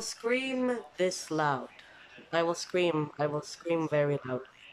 will scream this loud. I will scream. I will scream very loudly.